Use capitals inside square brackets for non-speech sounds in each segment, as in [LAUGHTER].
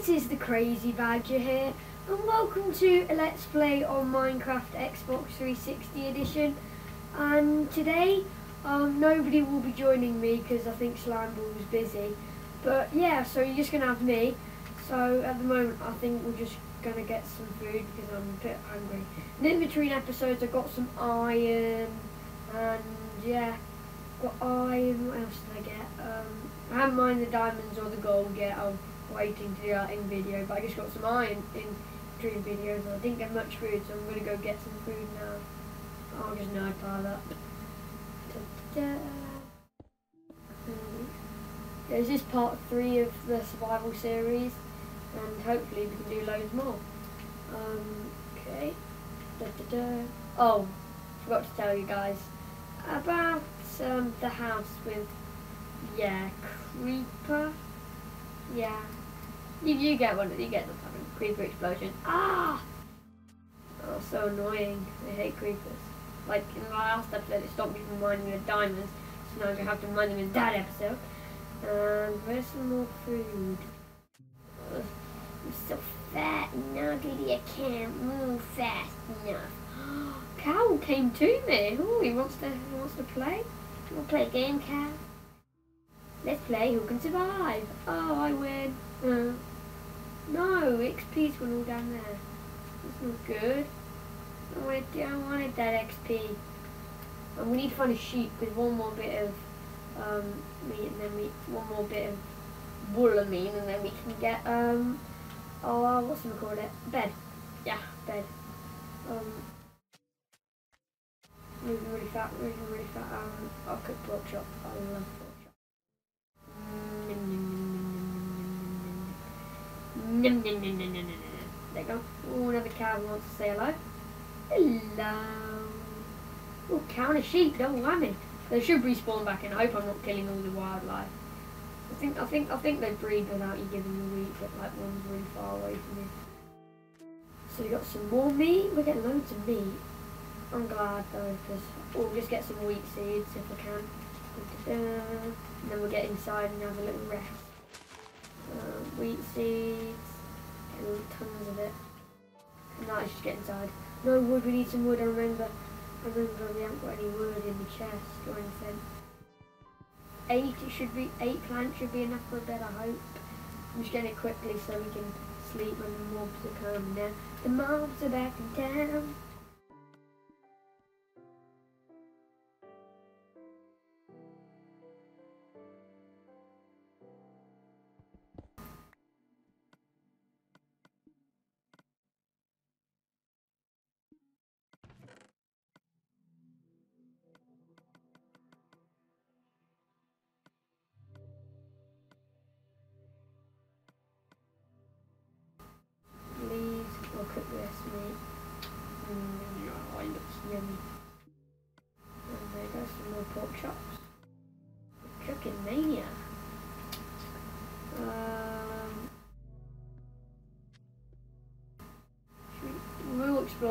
this is the Crazy Badger here, and welcome to a Let's Play on Minecraft Xbox 360 Edition. And today, um, nobody will be joining me because I think Slimeball was busy. But yeah, so you're just going to have me. So at the moment, I think we're just going to get some food because I'm a bit hungry. And in between episodes, I got some iron, and yeah, got iron. What else did I get? Um, I haven't mined the diamonds or the gold yet. I'm waiting to do that in video, but I just got some iron in between videos. And I didn't get much food, so I'm gonna go get some food now. I'll just nerd pile up. Da, da, this part three of the survival series, and hopefully we can do loads more. Um, okay. Da. Oh, forgot to tell you guys about um, the house with, yeah, creeper. Yeah. You, you get one, you get the fucking creeper explosion. Ah! Oh, so annoying. I hate creepers. Like in the last episode, it stopped me from mining the diamonds, so now I'm gonna have to mine them in that episode. And where's some more food? Ugh, I'm so fat now, Diddy. I can't move fast enough. [GASPS] Cow came to me. Oh, he wants to he wants to play. We'll play a game, Cow. Let's play Who Can Survive. Oh, I win. Uh, no, XP's gone all down there. That's not good. I wanted, I wanted that XP. And we need to find a sheep with one more bit of um, meat and then we one more bit of wool I mean and then we can get um oh what's it called it? Bed. Yeah, bed. Um moving really fat, moving really fat, um I'll cook pork chop. I love pork chop. Nom, nom, nom, nom, nom, nom. There you go. Oh, another cow wants to say hello. Hello. Oh, cow and a sheep, double whammy. They should respawn back in. I hope I'm not killing all the wildlife. I think I think I think they breed without you giving them wheat, but like one's really far away from you. So we got some more meat. We're getting loads of meat. I'm glad though, because oh, we'll just get some wheat seeds if we can. And then we'll get inside and have a little rest. Um, wheat seeds, and tons of it. Now let's just get inside. No wood, we need some wood, I remember. I remember we haven't got any wood in the chest or anything. Eight, it should be, eight plants should be enough for a bed, I hope. I'm just getting it quickly so we can sleep when the mobs are coming down. The mobs are back in town.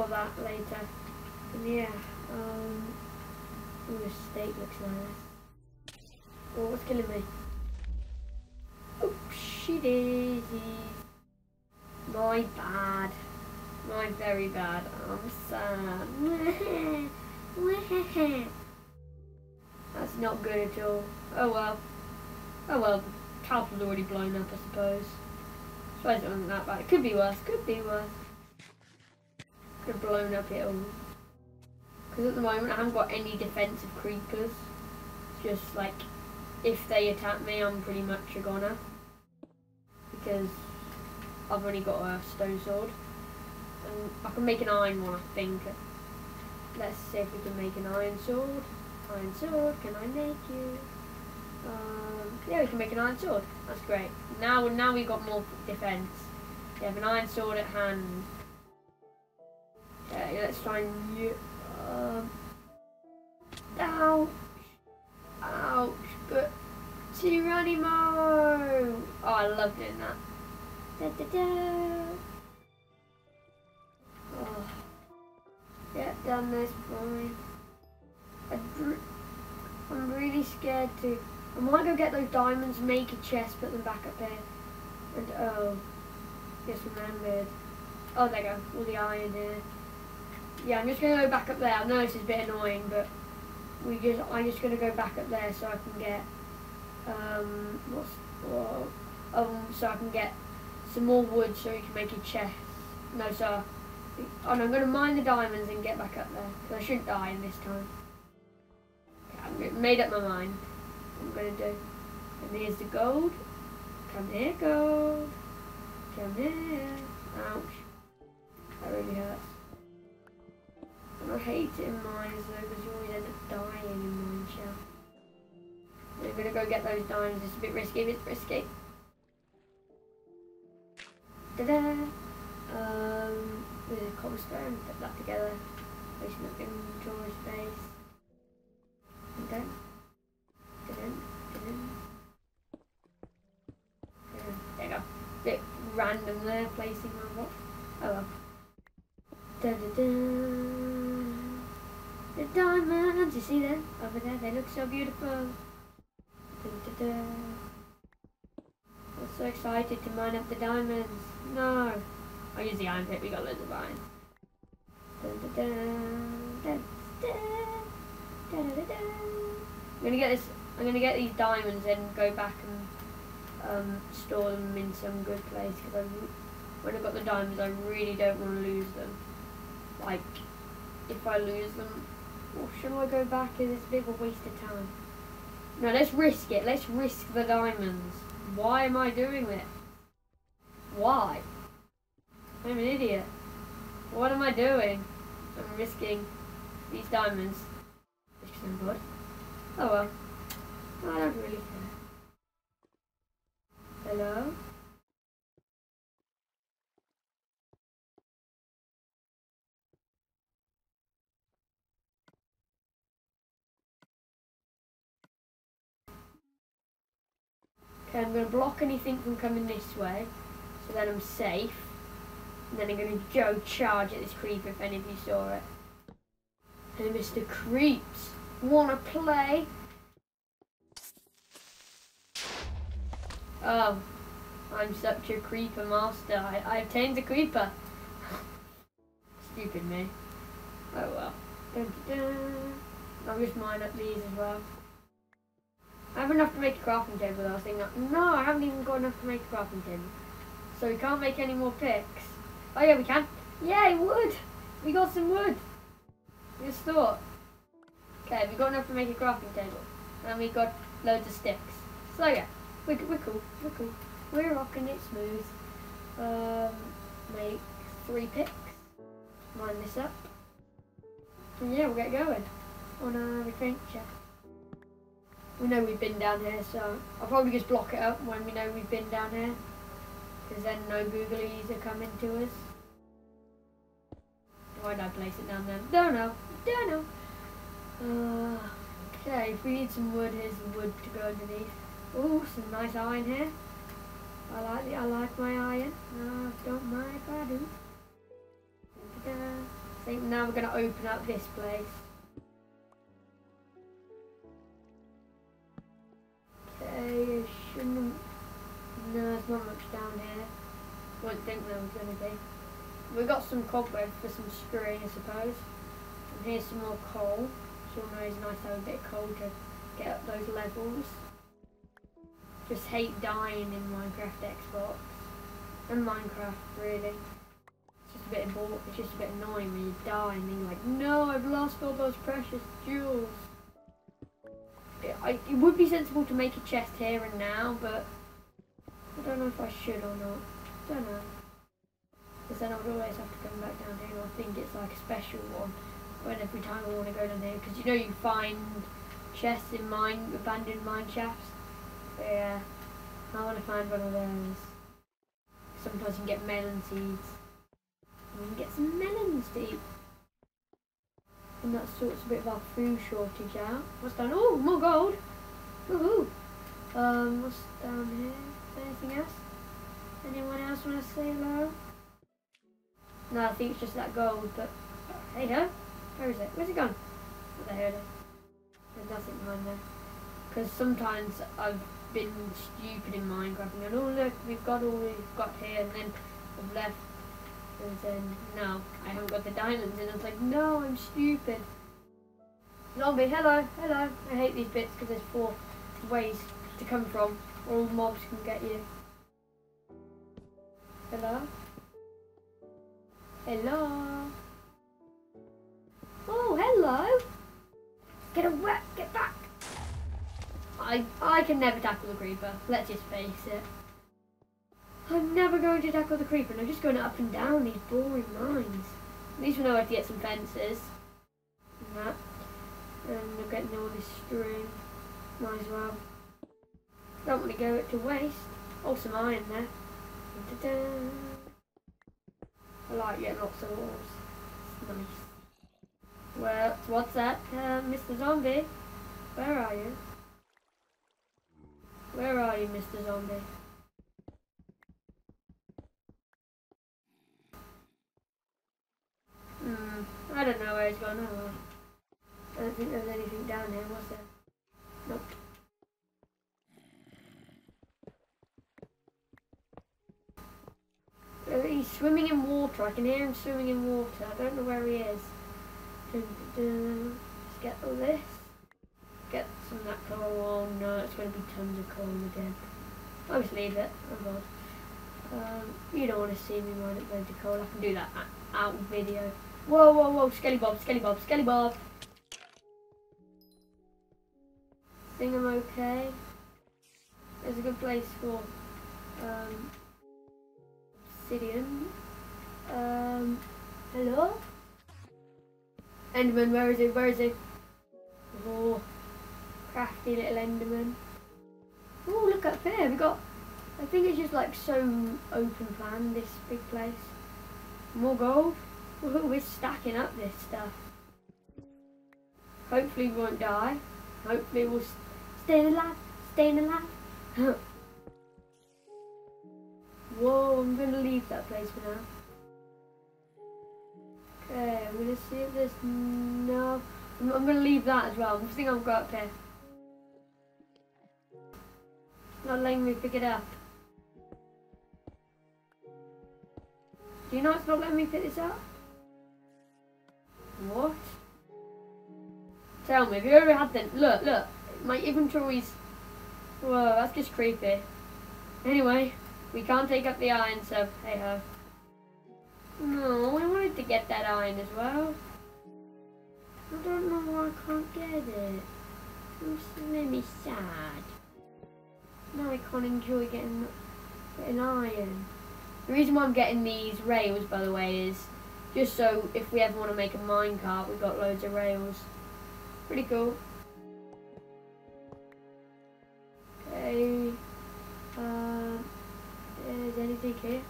That later. And yeah, um, ooh, the steak looks nice. Oh, what's killing me? Oopsie daisies. My bad. My very bad. I'm sad. [LAUGHS] That's not good at all. Oh well. Oh well, the was already blown up, I suppose. suppose it wasn't that bad. It could be worse. Could be worse. Could have blown up it all. Because at the moment I haven't got any defensive creepers. It's just like, if they attack me, I'm pretty much a goner. Because I've only got a stone sword. And I can make an iron one, I think. Let's see if we can make an iron sword. Iron sword, can I make you? Um, yeah, we can make an iron sword. That's great. Now, now we've got more defense. We have an iron sword at hand. Okay, let's try and. u- Um, ouch! Ouch! But Tyranimo! Oh, I love doing that. Da, da, da. Oh. Yeah, done this dr- I'm really scared to. I might go get those diamonds, make a chest, put them back up here. And oh, Just remembered. Oh, there you go. All the iron here. Yeah, I'm just gonna go back up there. I know this is a bit annoying, but we just I'm just gonna go back up there so I can get um what's what, um so I can get some more wood so we can make a chest. No, so oh, no, I'm gonna mine the diamonds and get back up there because I shouldn't die in this time. Okay, I've made up my mind. I'm gonna do. And here's the gold. Come here, gold. Come here. Ouch. That really hurts. And I hate it in mines though because you always end up dying in mine shaft. We're gonna go get those diamonds. It's a bit risky. It's risky. Ta-da! Um, with a cobblestone, put that together. Wasting up inventory space. And then, dun, dun, there you go. Bit random there, placing my rock. Oh well. Dun, dun, dun. The diamonds, you see them over there? They look so beautiful. I'm so excited to mine up the diamonds. No. I'll use the iron pit, we got loads of iron. I'm gonna get this I'm gonna get these diamonds and go back and um, store them in some good place because when I've got the diamonds I really don't want to lose them. Like if I lose them or shall I go back? Is this a bit of a waste of time? No, let's risk it. Let's risk the diamonds. Why am I doing this? Why? I'm an idiot. What am I doing? I'm risking these diamonds. Which is. Oh well. I don't really care. Hello? Okay, I'm going to block anything from coming this way, so then I'm safe. And then I'm going to go charge at this creeper if any of you saw it. Hey, Mr. Creeps, wanna play? Oh, I'm such a creeper master. I, I obtained a creeper. [LAUGHS] Stupid me. Oh well. Dun, dun, dun. I'll just mine up these as well. I have enough to make a crafting table. I was thinking, no, I haven't even got enough to make a crafting table. So we can't make any more picks. Oh yeah, we can. Yay, wood! We got some wood. Just thought. Okay, we got enough to make a crafting table. And we got loads of sticks. So yeah, we're, we're cool. We're cool. We're rocking it smooth. Um, make three picks. Line this up. And yeah, we'll get going on our adventure. We know we've been down here, so I'll probably just block it up when we know we've been down here. Because then no googlies are coming to us. Why did I place it down there? Don't know. Don't know. Uh, okay, if we need some wood, here's the wood to go underneath. Oh, some nice iron here. I like the, I like my iron. No, don't mind if I do. I think now we're going to open up this place. Okay, shouldn't. No, there's not much down here. Wouldn't think there was going to be. We got some cobweb for some string, I suppose. And here's some more coal. So I know it's nice to have a bit of coal to get up those levels. Just hate dying in Minecraft Xbox. And Minecraft, really. It's just a bit boring. It's just a bit annoying when you die and then you're like, no, I've lost all those precious jewels. I, it would be sensible to make a chest here and now, but I don't know if I should or not. I don't know. Because then I would always have to come back down here. I think it's like a special one when every time I want to go down here. Because you know you find chests in mine, abandoned mine shafts. But yeah, I want to find one of those. Sometimes you can get melon seeds. We can get some melons to eat. And that sorts a bit of our food shortage out. What's down? Oh, more gold! Woohoo! Um, what's down here? Anything else? Anyone else want to say hello? No, I think it's just that gold, but hey ho! Where is it? Where's it gone? Oh, there it is. There's nothing behind there. Because sometimes I've been stupid in Minecraft and gone, oh look, we've got all we've got here, and then I've left. And then, no, I haven't got the diamonds. And I was like, no, I'm stupid. Zombie, hello, hello. I hate these bits because there's four ways to come from. All mobs can get you. Hello? Hello? Oh, hello! Get away! Get back! I, I can never tackle the creeper. Let's just face it. I'm never going to tackle the creeper. and I'm just going up and down these boring mines. At least we know how to get some fences. And that. And we're getting all this string. Might as well. Don't want to go it to waste. Oh, some iron there. Da -da. I like getting lots of ores. It's nice. Well, what's that, uh, Mr. Zombie? Where are you? Where are you, Mr. Zombie? I don't know where he's gone. I don't think there's anything down here, was there? Nope. Uh, He's swimming in water. I can hear him swimming in water. I don't know where he is. Let's get all this. Get some of that coal. Oh no, it's going to be tons of coal again. I'll just leave it. Oh god. Um, you don't want to see me mine up loads of coal. I can do that out of video. Whoa, whoa, whoa. Skelly Bob, Skelly Bob, Skelly Bob. Think I'm okay. There's a good place for um, obsidian. Um, hello? Enderman, where is he? Where is he? Oh, crafty little Enderman. Oh, look up here. We got. I think it's just like so open plan. This big place. More gold. Woohoo, we're stacking up this stuff. Hopefully we won't die. Hopefully we'll s- stay alive. Stay in alive. [LAUGHS] Whoa, I'm gonna leave that place for now. Okay, I'm gonna see if there's no. I'm, I'm gonna leave that as well. I think I'll go up here. Not letting me pick it up. Do you know it's not letting me pick this up? What? Tell me, have you ever had them? Look, look, my inventory's. Whoa, that's just creepy. Anyway, we can't take up the iron, so hey ho. No, I wanted to get that iron as well. I don't know why I can't get it. I'm so really sad. Now I can't enjoy getting, getting iron. The reason why I'm getting these rails, by the way, is just so if we ever want to make a minecart, we've got loads of rails. Pretty cool. Okay. Uh, is anything here?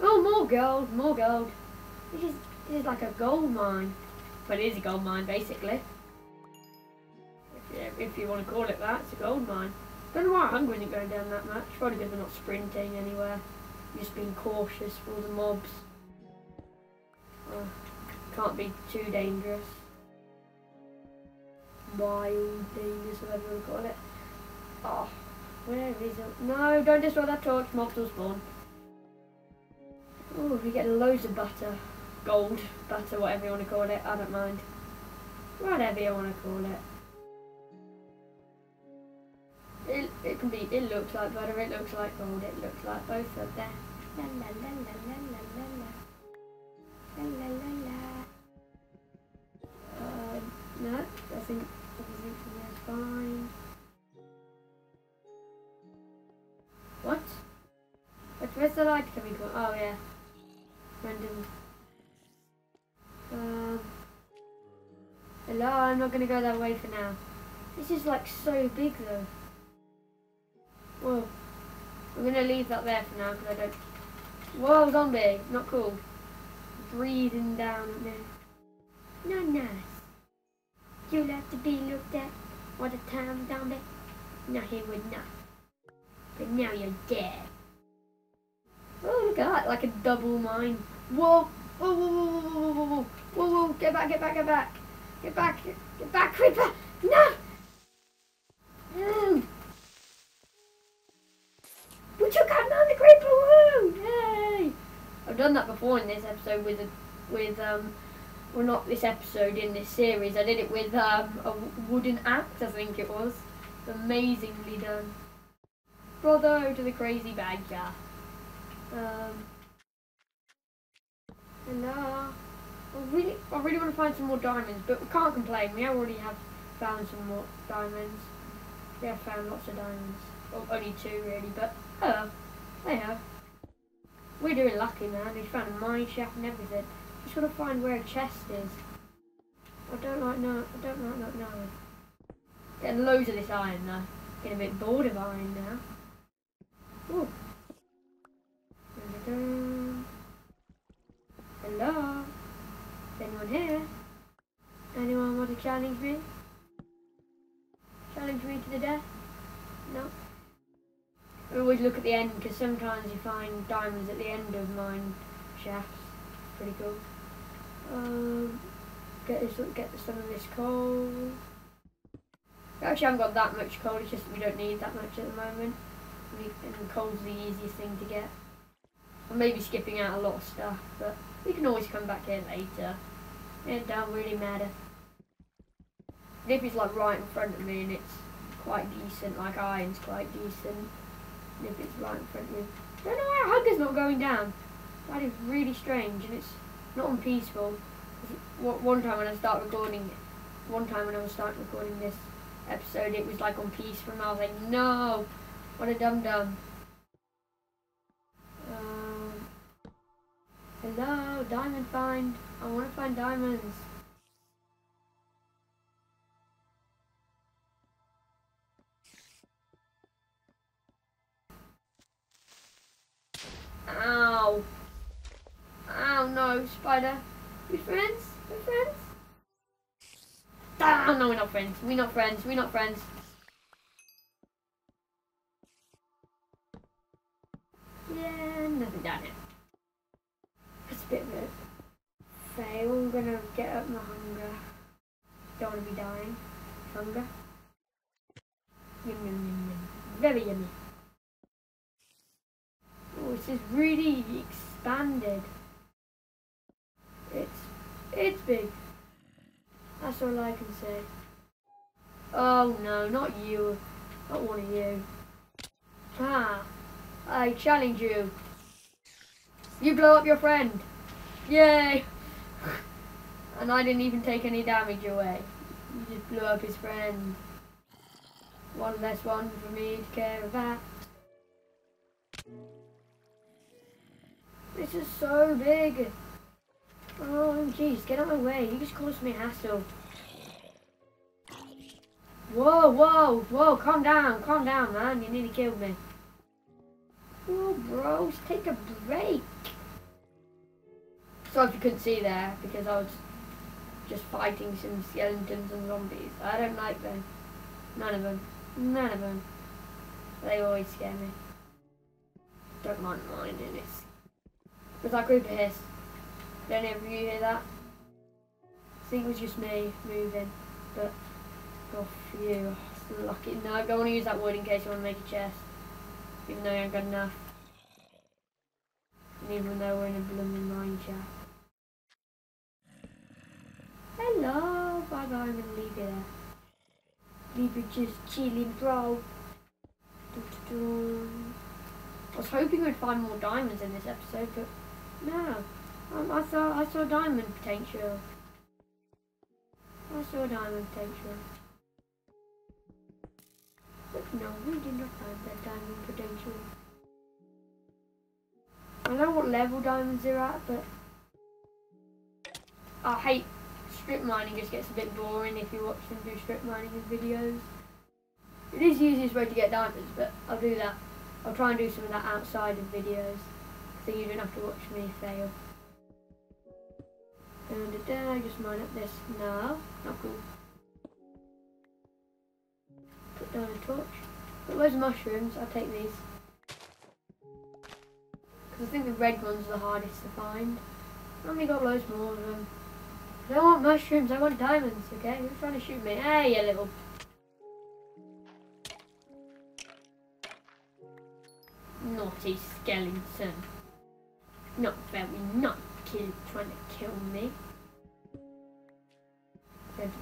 Oh, more gold, more gold. This is, this is like a gold mine. But it is a gold mine, basically. If you, want to call it that, it's a gold mine. Don't know why hunger isn't going down that much. Probably because we're not sprinting anywhere. Just being cautious for the mobs. Can't be too dangerous. Wild, dangerous, whatever you call it. Oh, where is it? No, don't destroy that torch. Mobs will spawn. Oh, we get loads of butter. Gold, butter, whatever you want to call it. I don't mind. Whatever you want to call it. It, it can be, it looks like butter, it looks like gold, it looks like both of them. La la la la la la la. Uh, no, fine. What? But where's the light coming from? Oh yeah. Random. Um. Hello, I'm not gonna go that way for now. This is like so big though. Whoa. I'm gonna leave that there for now because I don't. Whoa, zombie! Not cool. Breathing down at me. Not nice. You like to be looked at all the time, zombie? No, he would not. But now you're dead. Oh, look at that, like a double mine. Whoa! Whoa, whoa, whoa, whoa, whoa, whoa, whoa, whoa, get back, get back, get back. Get back, get back, creeper! No! Mm. We took out another creeper, woo! I've done that before in this episode with with um, well not this episode in this series. I did it with um, a wooden axe, I think it was. Amazingly done. Brother to the crazy badger. Um, hello. I really, I really want to find some more diamonds, but we can't complain. We already have found some more diamonds. We have found lots of diamonds. Well, only two really, but oh, they have. We're doing lucky, man. We found a mine shaft and everything. Just gotta find where a chest is. I don't like no. I don't like not knowing. Getting loads of this iron though. Getting a bit bored of iron now. Ooh. Hello. Is anyone here? Anyone want to challenge me? Challenge me to the death? No. I always look at the end because sometimes you find diamonds at the end of mine shafts. Pretty cool. Um, get this, get some of this coal. Actually haven't got that much coal. It's just we don't need that much at the moment. And coal's the easiest thing to get. I'm maybe skipping out a lot of stuff, but we can always come back here later. It don't really matter. it's like right in front of me and it's quite decent, like iron's quite decent, if it's right in front of me. I don't know why Hugger's not going down. That is really strange and it's not unpeaceful. One time when I start recording, one time when I was starting recording this episode, it was like on peaceful and I was like, no, what a dum dum. Hello, diamond find. I want to find diamonds. Ow. Ow, no, spider. We friends? We friends? Ah, no, we're not friends. We're not friends. We're not friends. Yeah, nothing down here That's a bit of a fail. I'm gonna get up my hunger. Don't want to be dying. Hunger. Yum, yum, yum, yum. Very yummy. This is really expanded. It's, it's big. That's all I can say. Oh no, not you. Not one of you. Ah, I challenge you. You blow up your friend. Yay! [LAUGHS] and I didn't even take any damage away. You just blew up his friend. One less one for me to care about. This is so big. Oh jeez, get out of my way. You just caused me hassle. Whoa, whoa, whoa, calm down, calm down, man. You nearly killed me. Whoa, bros, take a break. Sorry if you couldn't see there, because I was just fighting some skeletons and zombies. I don't like them. None of them. None of them. They always scare me. Don't mind mine in it. Was that group of hiss? Did any of you hear that? I think it was just me moving, but oh phew, lucky. No, I don't want to use that wood in case I want to make a chest, even though I ain't got enough. And even though we're in a blooming mine shaft. Hello, bye bye, I'm gonna leave you there. Leave you just chilling, bro. I was hoping we'd find more diamonds in this episode, but no. Um, I saw I saw diamond potential. I saw diamond potential. But no, we did not find that diamond potential. I don't know what level diamonds are at, but I hate strip mining just gets a bit boring if you watch them do strip mining videos. It is the easiest way to get diamonds, but I'll do that. I'll try and do some of that outside of videos, so you don't have to watch me fail. And I just mine up this. No, not cool. Put down a torch. Got loads of mushrooms, I'll take these. Because I think the red ones are the hardest to find. I only got loads more of them. I don't want mushrooms, I want diamonds, okay? Who's trying to shoot me? Hey, you little... Naughty skeleton. Not very not kill trying to kill me.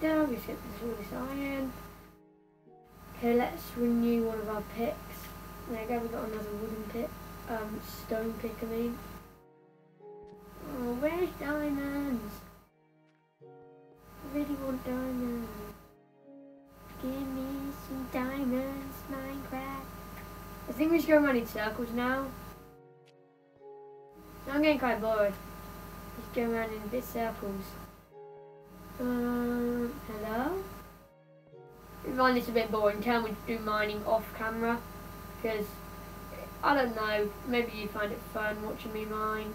There we get this all this iron. Okay, let's renew one of our picks. There we go, we got another wooden pick. Um, stone pick, I mean. Oh, where's diamonds? I really want diamonds. Give me some diamonds, Minecraft. I think we should go around in circles now. I'm getting quite bored. Just going around in a bit circles. Um, hello? You find this a bit boring, Can we do mining off camera. Because, I don't know, maybe you find it fun watching me mine.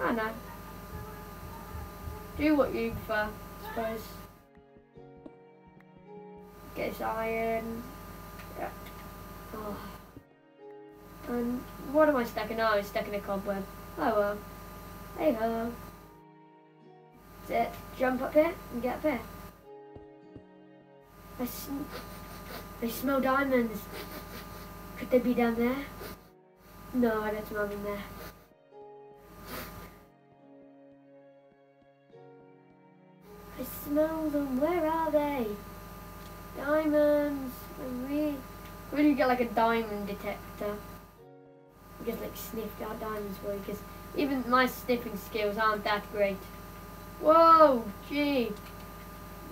I don't know. Do what you prefer, I suppose. Get this iron. Yeah. Oh. And what am I stacking? Oh, I'm stacking a cobweb. Oh well. Hey ho. That's it. Jump up here and get up here. I, sm I smell diamonds. Could they be down there? No, I don't smell them there. I smell them. Where are they? Diamonds. I really, really get like a diamond detector. Just like sniffed out diamonds for you because even my sniffing skills aren't that great. Whoa, gee.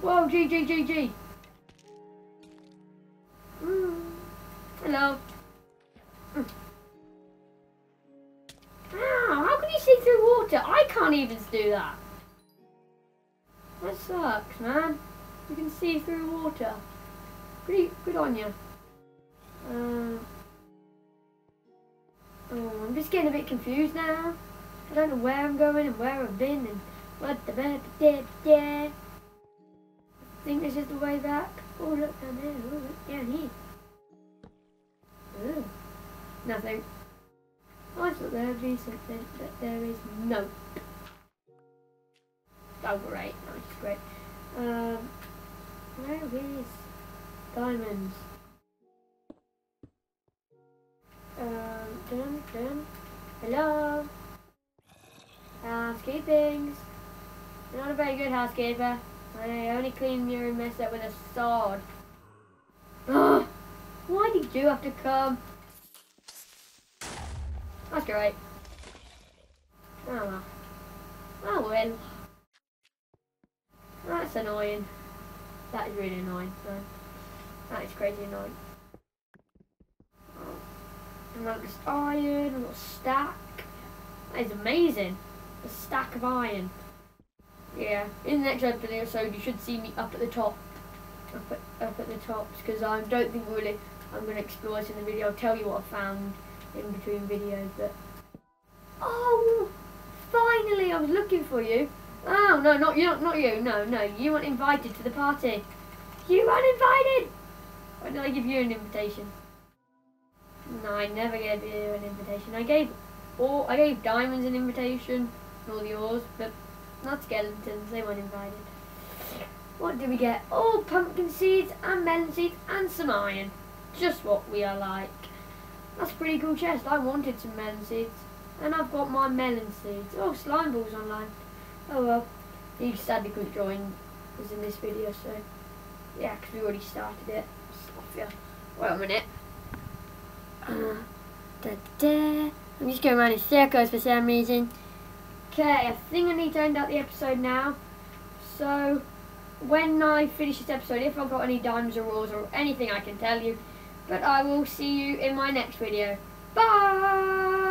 Whoa, gee, gee, gee, gee. Mm. Hello. Mm. Ow, how can you see through water? I can't even do that. That sucks, man. You can see through water. Pretty good on you. Uh, oh, I'm just getting a bit confused now. I don't know where I'm going and where I've been and what the bed did there. I think this is the way back. Oh, look down there. Oh, look down here. Oh, nothing. I thought there would be something, but there is no. Oh, great. Nice, great. Um, where is diamonds? Um, dun, dun. Hello? Housekeepings. You're not a very good housekeeper. I only clean your mess up with a sword. Ugh! Why did you have to come? That's great. Oh well. Oh well. That's annoying. That is really annoying. So. That is crazy annoying. This iron, a little stack. That is amazing. A stack of iron. Yeah, in the next episode you should see me up at the top. Up at, up at the tops, because I don't think really I'm going to explore this in the video. I'll tell you what I found in between videos, but... Oh! Finally, I was looking for you. Oh, no, not you, not you. No, no, you weren't invited to the party. You weren't invited! Why did I give you an invitation? No, I never gave you an invitation. I gave all, I gave diamonds an invitation, and all yours, but not skeletons, they weren't invited. What did we get? All pumpkin seeds and melon seeds and some iron. Just what we are like. That's a pretty cool chest. I wanted some melon seeds. And I've got my melon seeds. Oh, Slimeball's online. Oh well. He sadly couldn't join us in this video, so yeah, because we already started it. Sophia. Wait a minute. Da -da. I'm just going around in circles for some reason. Okay, I think I need to end up the episode now. So, when I finish this episode, if I've got any diamonds or rules or anything I can tell you, but I will see you in my next video. Bye!